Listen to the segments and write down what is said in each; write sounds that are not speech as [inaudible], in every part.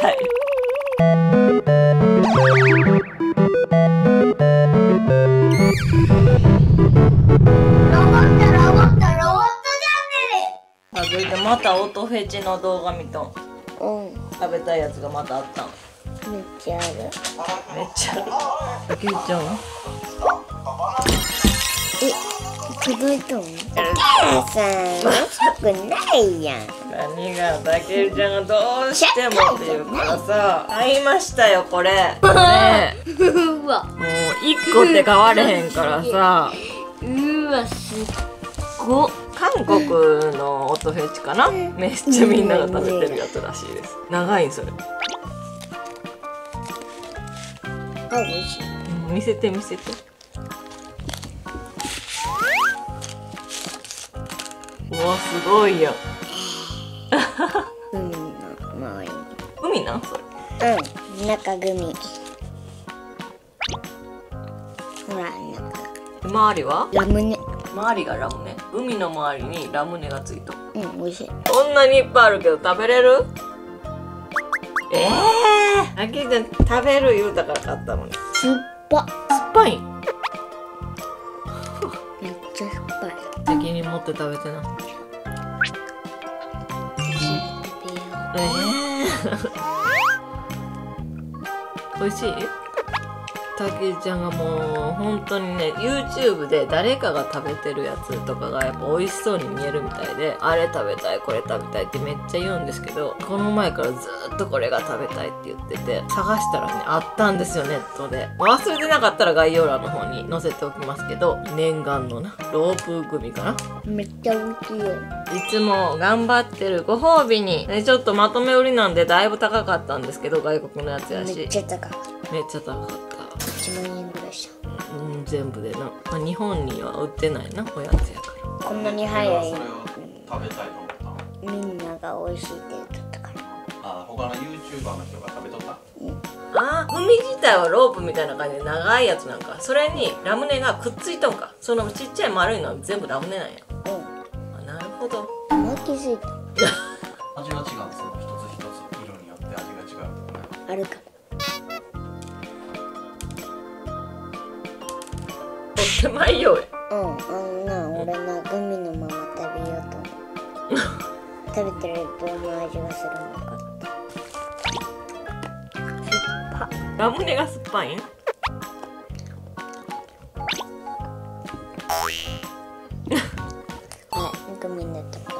たいロボットロボットロボットチャンネル続いてまた音フェチの動画見とんうん食べたいやつがまたあった。ん。めっちゃある。めっちゃある。あきゅうちゃん？え届いたの母さんよくないやん。何がたけるちゃんがどうしてもっていうからさ買いましたよこれ。ねうわ。もう1個って買われへんからさ。うわすっご。韓国の音フェチかな？めっちゃみんなが食べてるやつらしいです。長いんそれ。あ美味しい。うん見せて見せてすごいやん。海の周り海なん？それ。うん。中組。ほら中。周りは？ラムネ。周りがラムネ？海の周りにラムネがついとるうん美味しい。こんなにいっぱいあるけど食べれる？ええー、あきちゃん食べる言うたから買ったのに。酸っぱ。酸っぱい？んめっちゃ酸っぱい。責任持って食べてなえー、[laughs] 美味しい？たけちゃんがもう本当にね YouTube で誰かが食べてるやつとかがやっぱ美味しそうに見えるみたいであれ食べたいこれ食べたいってめっちゃ言うんですけどこの前からずーっとこれが食べたいって言ってて探したらねあったんですよネットで。忘れてなかったら概要欄の方に載せておきますけど念願のなロープ組かな。めっちゃ美味しいよ。いつも頑張ってるご褒美に、ね、ちょっとまとめ売りなんでだいぶ高かったんですけど外国のやつやし。めっちゃ高かっめっちゃ高かったた1万円ぐらいした。うん全部でな、まあ、日本には売ってないなおやつやかこんなに早い。それを食べたいと思ったの？みんなが美味しいって言っとったから。あ他の YouTuber の人が食べとった？らあー海自体はロープみたいな感じで長いやつなんか。それにラムネがくっついとんか。そのちっちゃい丸いのは全部ラムネなんや。あなるほど。うんもう気づいた。[laughs] 味が違うんですよ。一つ一つ色によって味が違うとかね。あるかもとってまいようん。あのな俺なグミのまま食べようと思う食べてるどん。な味がするのかって酸っぱラムネが酸っぱいん。はいグミのところ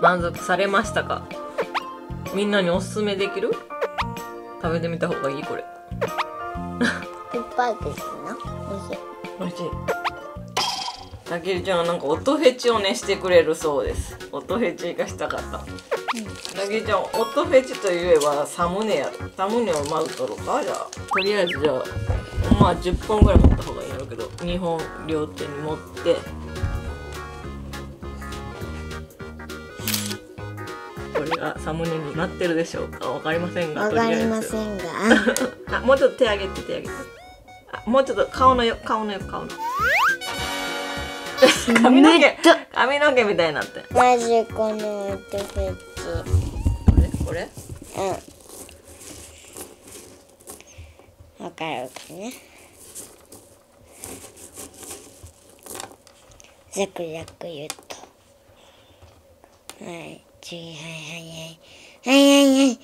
満足されましたか？みんなにおすすめできる？食べてみた方がいい？これ。酸っぱいですな。美味しい。美味しい。たけるちゃんはなんか音フェチをねしてくれるそうです。音フェチがしたかった。たけるちゃん音フェチといえばサムネやサムネをまず取ろうか？じゃあとりあえずじゃあまあ10本ぐらい持った方がいいんだけど2本両手に持ってこれがサムネになってるでしょうか？わかりませんがわかりまんせんが。あ [laughs] もうちょっと手上げて手上げて。あもうちょっと顔のよ顔のよ顔の。[laughs] 髪の毛。髪の毛みたいになって。こまずこの音フェチれ？これ？うん。わかるかねザクザク言うと。はい次はいはいはい。はいはいはい。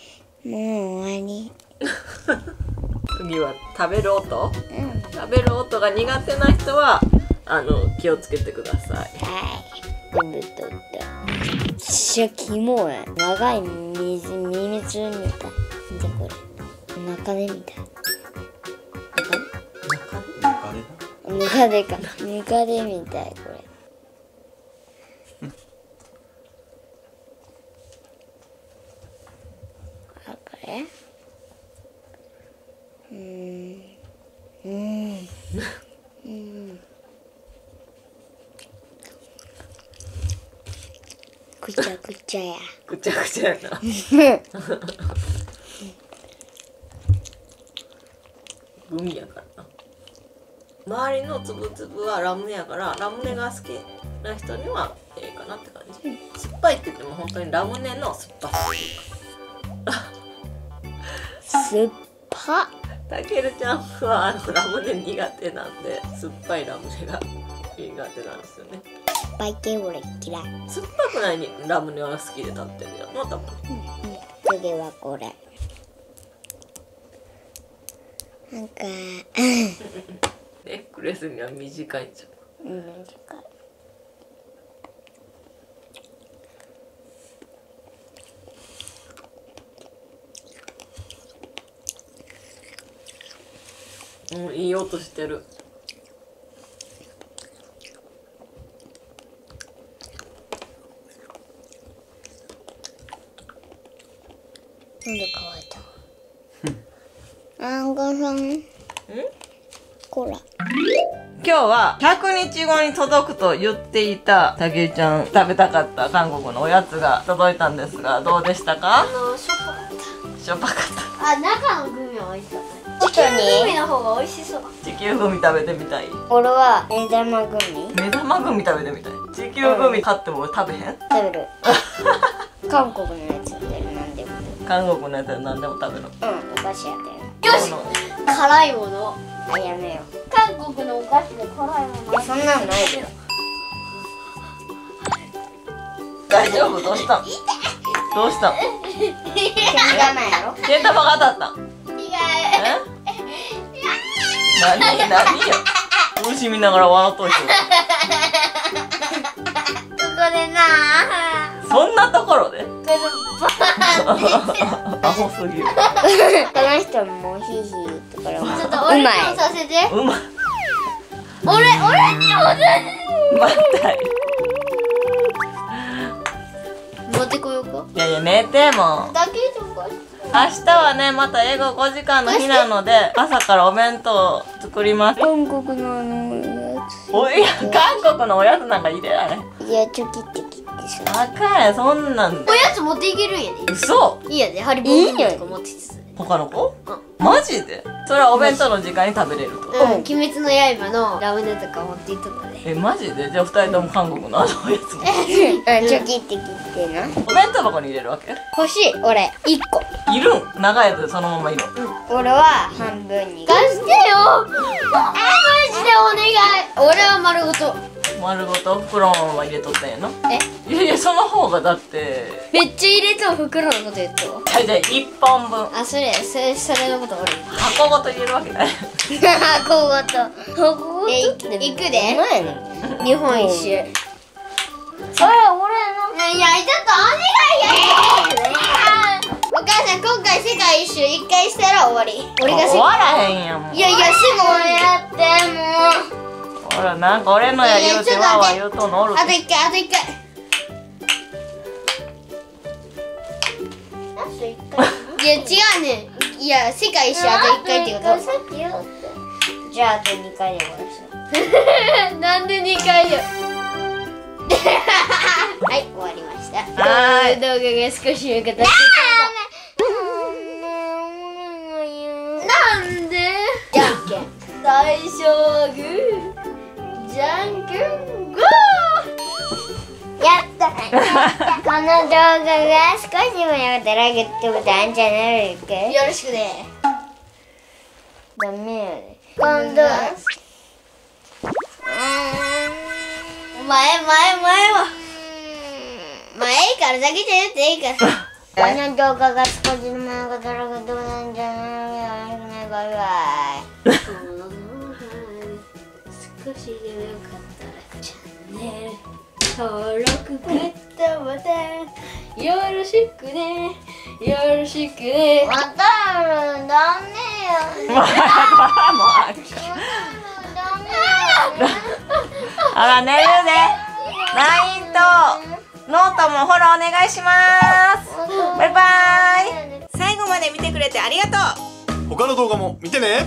もう終わり。次は食べる音？うん。食べる音が苦手な人はあの気をつけてください。はい今度とったしゃキモい長い水耳つみた。い見てこれ。中でみたい。中で中でか。中でみたいこれれうん。うん。うん。くちゃくちゃや。くちゃくちゃやな。[laughs] グミやからな。周りのつぶつぶはラムネやからラムネが好きな人にはええかなって感じ、うん、酸っぱいって言っても本当にラムネの酸っぱさ。というか酸っぱ。たけるちゃんはあのラムネ苦手なんで酸っぱいラムネが苦手なんですよね。酸っぱい系俺嫌い。酸っぱくないにラムネは好きで食べてるやんな多分。次はこれ。なんか。[laughs] ネックレスには短いんじゃんうん短いうんいい音してる。喉乾いたあんこさん。こら。今日は100日後に届くと言っていたたけるちゃん食べたかった韓国のおやつが届いたんですがどうでしたか？のしょっぱかっしょっぱかった。あ中のグミグミの方が美味しそう。地球グミ食べてみたい。俺は目玉グミ。目玉グミ食べてみたい。地球グミ買っても食べへん？食べる。[laughs] 韓国のやつだよなんでも韓国のやつは何でも食べるうんお菓子やったよ。よし。辛いもの。あやめよ韓国のお菓子で辛いもの。うそんなのないよ。大丈夫？どうした？んどうした？ん [laughs] ケン玉やろ？けん玉が当たった何何よ。虫見ながら笑っといて。うここでなそんなところで？このア。ホすぎる。この人もヒーヒー言ったからちょっと俺にうまいもさせて。うまい。俺俺にもさまたい持ってこようか。いやいや寝ても。だ明日はねまた英語5時間の日なので朝からお弁当を作ります。韓国のあのやおいや韓国のおやつなんか入れられいやチョキって切ってさあかんやそんなんおやつ持っていけるんやで。嘘。いいやでハリボとか持ってきて。たで他の子？うん。マジで？それはお弁当の時間に食べれると。うん、鬼滅の刃のラムネとか持っていったでえマジで？じゃあ2人とも韓国のあのおやつも。うん。チョキって切ってな。お弁当箱に入れるわけ？欲しい。俺一個。いるん？長いやつでそのままいるん。俺は半分に。貸してよ。マジでお願い。俺は丸ごと丸ごと袋のまま入れとったんやな。え？いやいやその方がだって。めっちゃ入れと袋のこと言ったわはいじゃあ1本分。あそれそれそれのこと俺。箱ごと入れるわけない。箱ごと。箱ごと？えい行くで？前の日本一周。それ俺の。いやちょっとお願いや。お母さん今回世界一周一回したら終わり。俺が世終わらへんやんもう。いやいやすぐ終わってもうほらなんか俺のや言うてわーわー言うとんのおるあと一回あと一回いや違うねんいや世界一周あと一回ってことじゃああと2回で終わなんで2回よはい終わりましたはーい動画が少し良かったなんでじゃんけん最初はグーじゃんけんグやった。この動画が少しもよかったらグッドボタンチャンネル登録ーよろしくね。ダメやで今度。は前前前は。前からだけじゃ言っていいから。[laughs] この動画が少しでもよかったらグッドボタンチャンネル登録バイバイ登録グッドボタン。よろしくね。よろしくね。またやるダメやもうあかんダメやあら寝るで LINE とノートもフォローお願いします。バイバイ。最後まで見てくれてありがとう。他の動画も見てね